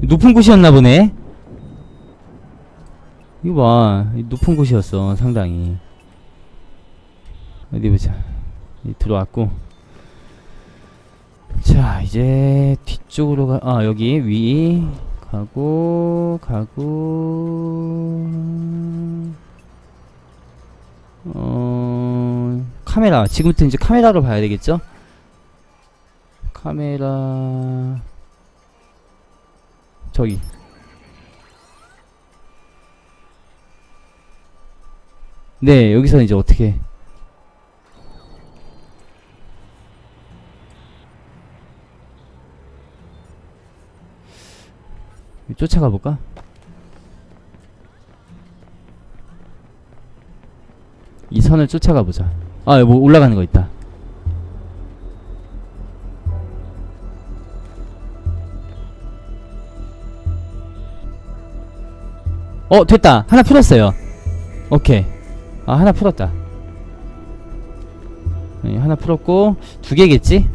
높은 곳이었나 보네? 이거 봐. 이 높은 곳이었어, 상당히. 어디 보자. 이 들어왔고. 자, 이제 뒤쪽으로 가, 아, 여기 위. 가고 가고. 어 카메라. 지금부터 이제 카메라로 봐야 되겠죠? 카메라. 저기. 네 여기서 이제 어떻게 쫓아가 볼까? 이 선을 쫓아가 보자. 아, 뭐 올라가는 거 있다. 어, 됐다. 하나 풀었어요. 오케이. 아, 하나 풀었다. 네, 하나 풀었고 두 개겠지?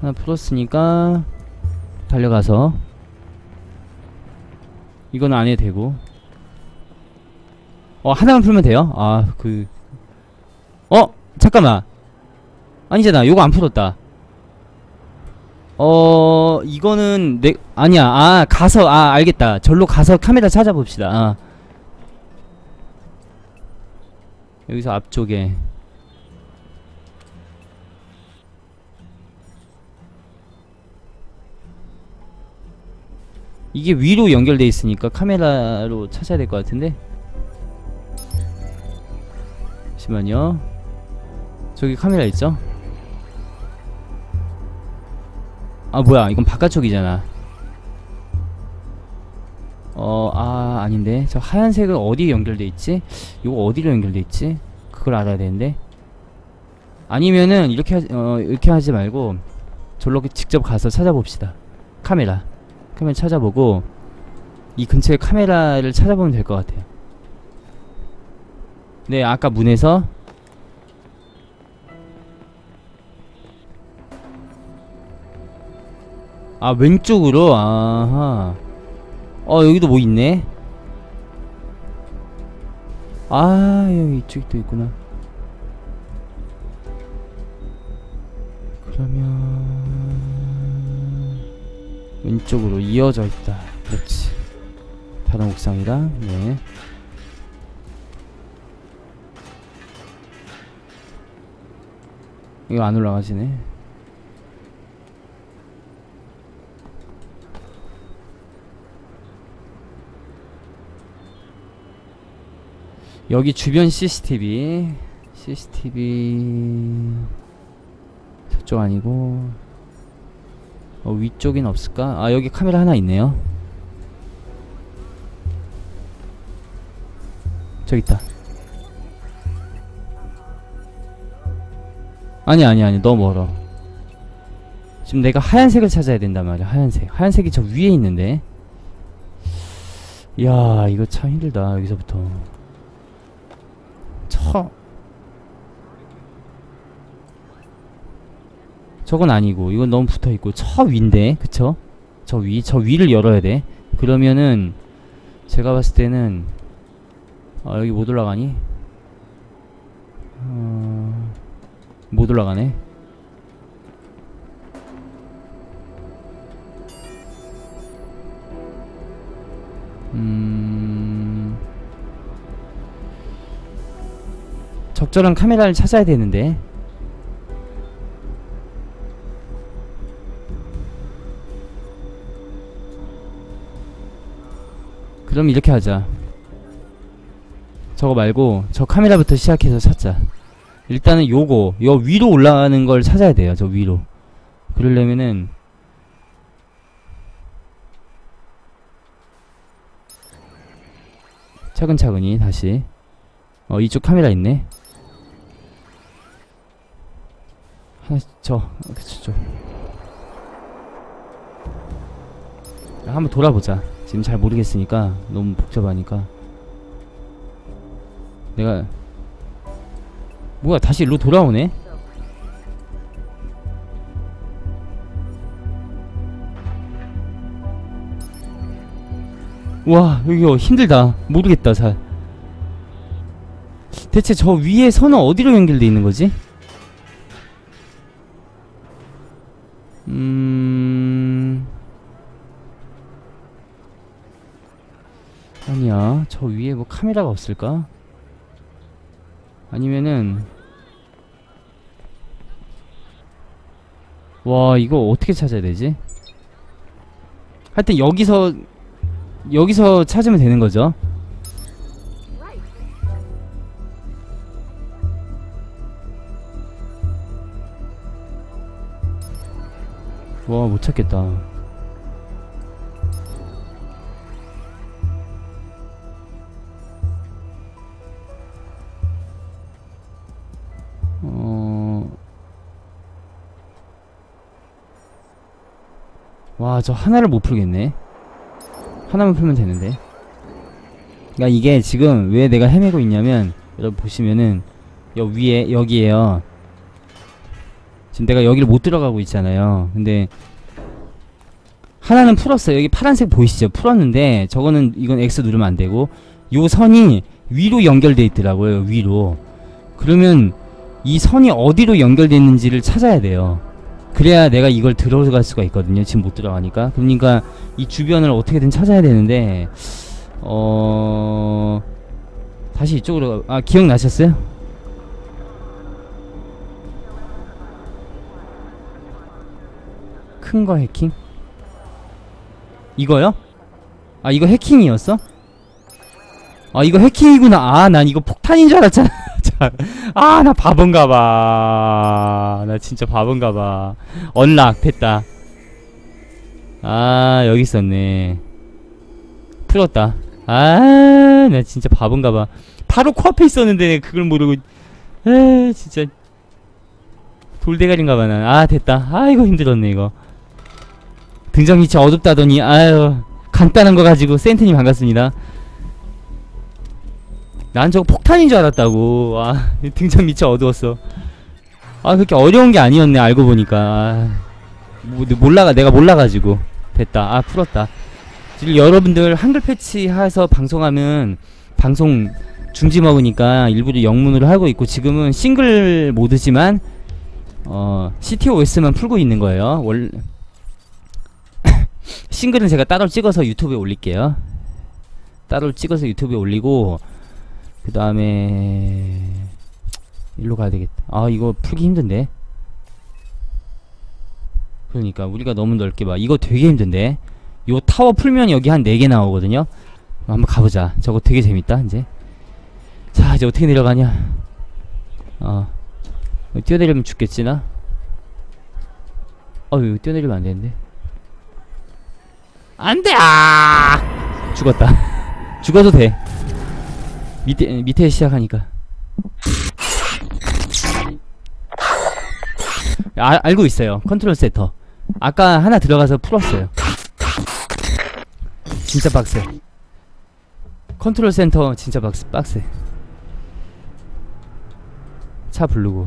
하나 풀었으니까 달려가서 이건 안 해도 되고. 어 하나만 풀면 돼요? 아 그 어 잠깐만. 아니잖아. 요거 안 풀었다. 어 이거는 내 아니야. 아 가서 아 알겠다. 절로 가서 카메라 찾아봅시다. 아. 여기서 앞쪽에 이게 위로 연결돼 있으니까 카메라로 찾아야 될 것 같은데? 잠시만요. 저기 카메라 있죠? 아 뭐야. 이건 바깥쪽이잖아. 어 아아 아닌데. 저 하얀색은 어디에 연결돼 있지? 요거 어디로 연결돼 있지? 그걸 알아야 되는데. 아니면은 이렇게 하지, 어 이렇게 하지 말고 절로 직접 가서 찾아봅시다. 카메라 카메라 찾아보고 이 근처에 카메라를 찾아보면 될 것 같아요. 네 아까 문에서 아 왼쪽으로? 아하. 어 여기도 뭐 있네? 아 여기 이쪽에 또 있구나. 그러면 왼쪽으로 이어져 있다. 그렇지. 다른 옥상이랑 네. 이거 안 올라가지네. 여기 주변 CCTV CCTV 저쪽 아니고 어, 위쪽엔 없을까? 아 여기 카메라 하나 있네요. 저기 있다. 아니 아니 아니 너무 멀어. 지금 내가 하얀색을 찾아야 된단 말이야 하얀색. 하얀색이 저 위에 있는데. 이야 이거 참 힘들다 여기서부터. 저 저건 아니고 이건 너무 붙어있고 저 위인데 그쵸? 저 위, 저 위를 열어야 돼 그러면은 제가 봤을 때는 아 여기 못 올라가니? 어... 못 올라가네 음... 적절한 카메라를 찾아야 되는데 그럼 이렇게 하자. 저거 말고 저 카메라부터 시작해서 찾자. 일단은 요거 요 위로 올라가는 걸 찾아야 돼요 저 위로. 그러려면은 차근차근히 다시. 어 이쪽 카메라 있네. 하나 저저 한번 돌아보자. 지금 잘 모르겠으니까 너무 복잡하니까. 내가 뭐야 다시 일로 돌아오네? 와 여기 힘들다. 모르겠다 잘. 대체 저 위에 선은 어디로 연결돼 있는 거지? 저 위에 뭐 카메라가 없을까? 아니면은 와 이거 어떻게 찾아야 되지? 하여튼 여기서 여기서 찾으면 되는 거죠 와 못 찾겠다 와, 저 하나를 못 풀겠네. 하나만 풀면 되는데. 그니까 이게 지금 왜 내가 헤매고 있냐면, 여러분 보시면은, 여 위에, 여기에요. 지금 내가 여기를 못 들어가고 있잖아요. 근데, 하나는 풀었어요. 여기 파란색 보이시죠? 풀었는데, 저거는, 이건 X 누르면 안 되고, 요 선이 위로 연결돼 있더라고요. 위로. 그러면, 이 선이 어디로 연결돼 있는지를 찾아야 돼요. 그래야 내가 이걸 들어갈 수가 있거든요. 지금 못 들어가니까. 그러니까 이 주변을 어떻게든 찾아야 되는데 어 다시 이쪽으로 아 기억나셨어요? 큰 거 해킹? 이거요? 아 이거 해킹이었어? 아 이거 해킹이구나. 아 난 이거 폭탄인 줄 알았잖아. 아 나 바본가봐 나 진짜 바본가봐 언락 됐다 아 여기 있었네 풀었다 아, 나 진짜 바본가 봐. 바로 코앞에 있었는데 그걸 모르고 에, 진짜 돌대가리인가 봐 난. 아, 됐다. 아이고 힘들었네 이거. 등장 위치 어둡다더니 아유 간단한 거 가지고 센트님 반갑습니다. 난 저거 폭탄인 줄 알았다고. 아, 등장 밑이 어두웠어. 아, 그렇게 어려운 게 아니었네, 알고 보니까. 아, 뭐, 몰라가, 내가 몰라가지고. 됐다. 아, 풀었다. 지금 여러분들 한글 패치 해서 방송하면 방송 중지 먹으니까 일부러 영문으로 하고 있고 지금은 싱글 모드지만 어, CTOS만 풀고 있는 거예요. 원 싱글은 제가 따로 찍어서 유튜브에 올릴게요. 따로 찍어서 유튜브에 올리고 그 다음에 일로 가야 되겠다. 아 이거 풀기 힘든데. 그러니까 우리가 너무 넓게 봐. 이거 되게 힘든데. 요 타워 풀면 여기 한 4개 나오거든요. 한번 가보자. 저거 되게 재밌다 이제. 자 이제 어떻게 내려가냐. 어. 뛰어내리면 죽겠지 나? 어 여기 뛰어내리면 안 되는데. 안 돼! 아! 죽었다. 죽어도 돼. 밑에 밑에 시작하니까. 아, 알고 있어요. 컨트롤 센터. 아까 하나 들어가서 풀었어요. 진짜 빡세. 컨트롤 센터 진짜 빡세. 빡세. 차 부르고.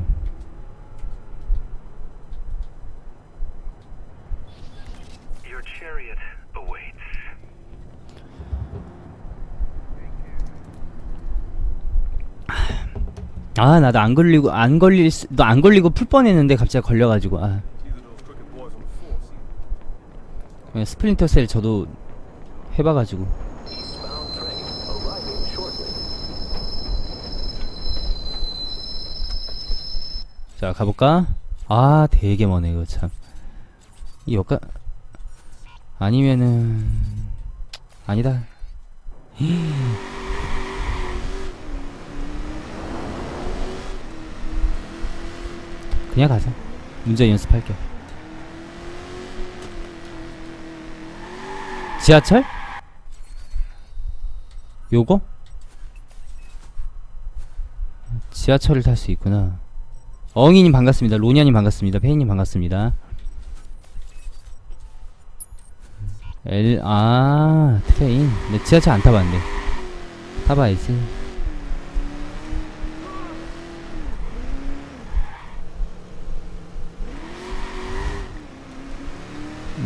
아, 나도 안 걸리고 안 걸릴 너안 걸리고 풀 뻔했는데 갑자기 걸려가지고 아. 그냥 Splinter Cell 저도 해봐가지고. 자 가볼까? 아 되게 머네 이거 참. 이 여가 아니면은 아니다. 그냥 가자. 운전 연습할게. 지하철? 요거? 지하철을 탈 수 있구나. 엉이님 반갑습니다. 로니아님 반갑습니다. 페이님 반갑습니다. 엘, 아, train. 내 지하철 안 타봤는데. 타봐야지.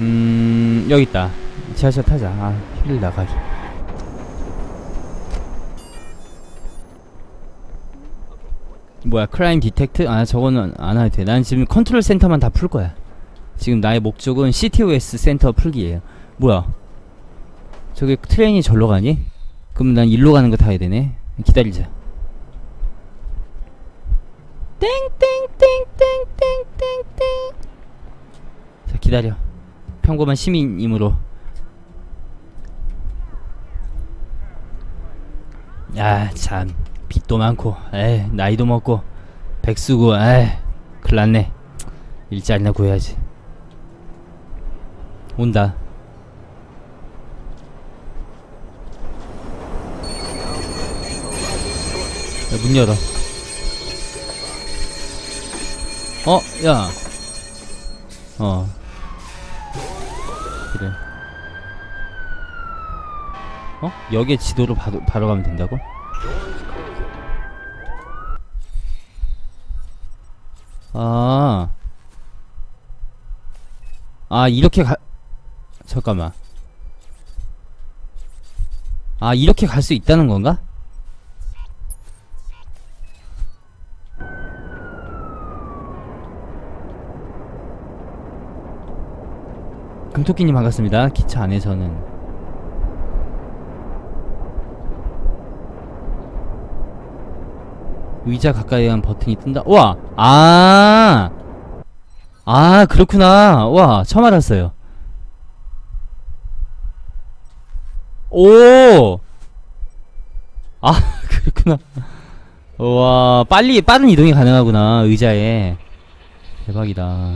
음, 여기 있다. 지하철 타자. 아, 힘들다, 가기. 뭐야, crime detect? 아, 저거는 안 해도 돼. 난 지금 컨트롤 센터만 다 풀 거야. 지금 나의 목적은 CTOS 센터 풀기예요. 뭐야? 저기 train이 절로 가니? 그럼 난 일로 가는 거 타야 되네. 기다리자. 땡땡땡땡땡땡땡. 자, 기다려. 평범한 시민이므로. 아, 참. 빚도 많고, 에 나이도 먹고, 백수고, 에 큰일 났네. 일자리나 구해야지. 온다. 야, 문 열어. 어, 야. 어. 그래. 어? 여기에 지도로 바로, 바로 가면 된다고? 아. 아, 이렇게 가, 잠깐만. 아, 이렇게 갈 수 있다는 건가? 금토끼님 반갑습니다. 기차 안에서는. 의자 가까이 한 버튼이 뜬다. 와! 아! 아, 그렇구나. 와, 처음 알았어요. 오! 아, 그렇구나. 와, 빨리, 빠른 이동이 가능하구나. 의자에. 대박이다.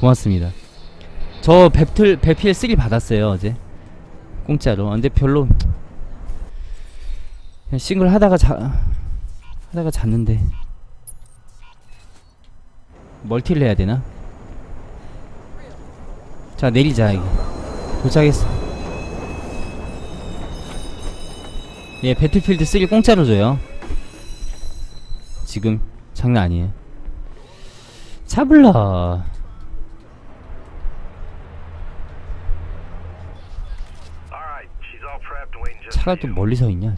고맙습니다. 저 배틀, 배필 3 받았어요, 어제. 공짜로. 근데 별로, 싱글 하다가 자 하다가 잤는데. 멀티를 해야 되나? 자 내리자 이게 도착했어. 예 배틀필드 3 공짜로 줘요. 지금 장난 아니에요. just 차가 또. 멀리 서 있냐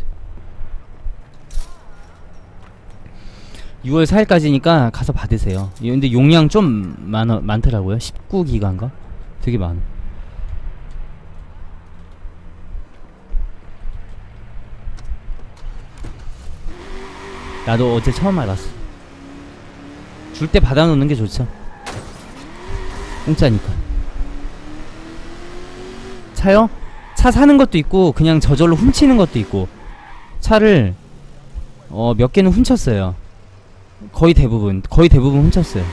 6월 4일까지니까 가서 받으세요. 이- 근데 용량 좀 많어, 많더라고요. 19기가인가? 되게 많아 나도 어제 처음 알았어. 줄 때 받아놓는 게 좋죠. 공짜니까. 차요? 차 사는 것도 있고 그냥 저절로 훔치는 것도 있고. 차를 어 몇 개는 훔쳤어요 거의 대부분 거의 대부분 훔쳤어요.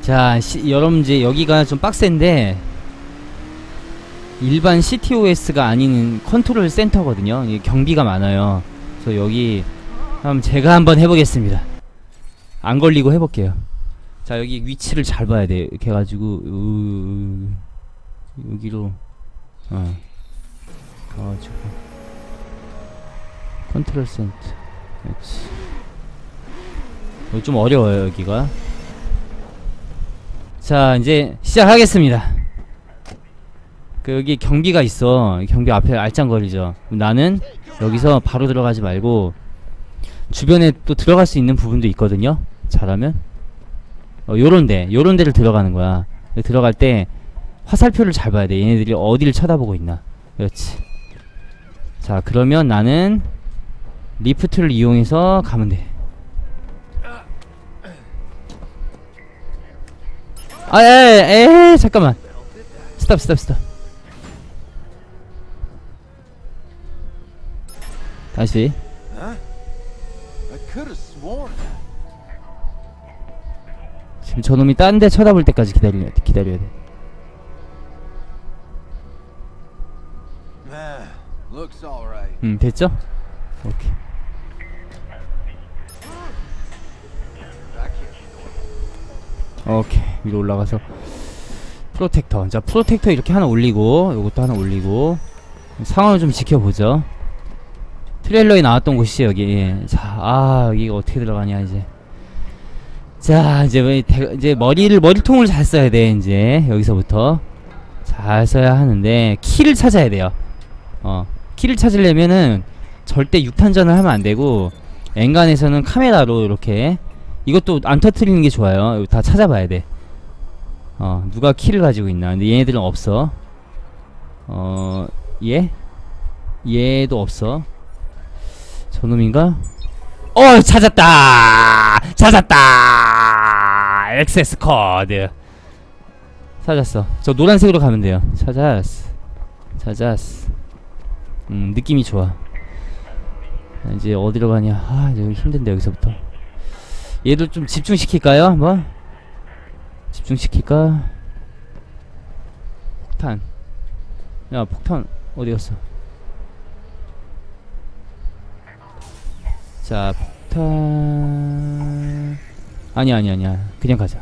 자 시, 여러분 이제 여기가 좀 빡센데 일반 CTOS가 아닌 컨트롤 센터거든요. 경비가 많아요. 그래서 여기 한번 제가 한번 해보겠습니다. 안 걸리고 해볼게요. 자 여기 위치를 잘 봐야 돼. 이렇게 해가지고 으, 여기로 어. 가가지고 컨트롤 센터. 그렇지. 여기 좀 어려워요 여기가. 자 이제 시작하겠습니다. 그 여기 경비가 있어. 경비 앞에 알짱거리죠. 나는 여기서 바로 들어가지 말고 주변에 또 들어갈 수 있는 부분도 있거든요. 잘하면. 어, 요런데 요런 데를 들어가는 거야. 들어갈 때 화살표를 잘 봐야 돼 얘네들이 어디를 쳐다보고 있나 그렇지 자 그러면 나는 리프트를 이용해서 가면 돼 아, 에, 에, 잠깐만. stop, stop, stop. 다시. 지금 저놈이 딴 데 쳐다볼 때까지 기다려, 기다려야 돼. 음, 됐죠? 오케이. 오케이. 위로 올라가서. 프로텍터. 자, 프로텍터 이렇게 하나 올리고, 요것도 하나 올리고. 상황을 좀 지켜보죠. 트레일러에 나왔던 곳이 여기. 예. 자, 아, 여기가 어떻게 들어가냐, 이제. 자, 이제, 왜 대- 이제 머리를, 머리통을 잘 써야 돼, 이제. 여기서부터. 잘 써야 하는데, 키를 찾아야 돼요. 어. 키를 찾으려면은, 절대 6탄전을 하면 안 되고, 엔간에서는 카메라로 이렇게, 이것도 안 터트리는 게 좋아요. 다 찾아봐야 돼. 어, 누가 키를 가지고 있나. 근데 얘네들은 없어. 어, 얘? 얘도 없어. 저놈인가? 어, 찾았다! 찾았다! access code. 찾았어. 저 노란색으로 가면 돼요. 찾았어. 찾았어. 음, 느낌이 좋아. 자, 이제 어디로 가냐. 아, 여기 힘든데, 여기서부터. 얘도 좀 집중시킬까요? 한번? 집중시킬까? 폭탄. 야, 폭탄 어디 갔어? 자, 폭탄. 아니야, 아니야, 아니야. 그냥 가자.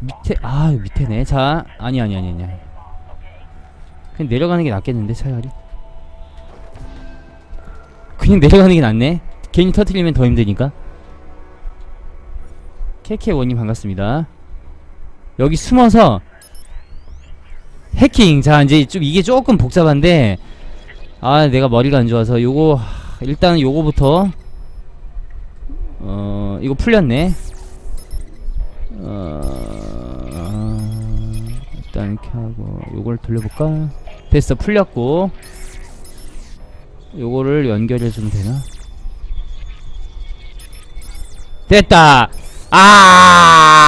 밑에, 아, 밑에네. 자, 아니, 아니, 아니, 아니. 그냥 내려가는 게 낫겠는데, 차라리. 그냥 내려가는 게 낫네. 괜히 터트리면 더 힘드니까. 케케 원님 반갑습니다. 여기 숨어서 해킹. 자, 이제 좀 이게 조금 복잡한데 아, 내가 머리가 안 좋아서 요거 하, 일단은 요거부터 어, 이거 풀렸네. 어, 일단 이렇게 하고 요걸 돌려볼까? 됐어, 풀렸고. 요거를 연결해 주면 되나? 됐다! 아!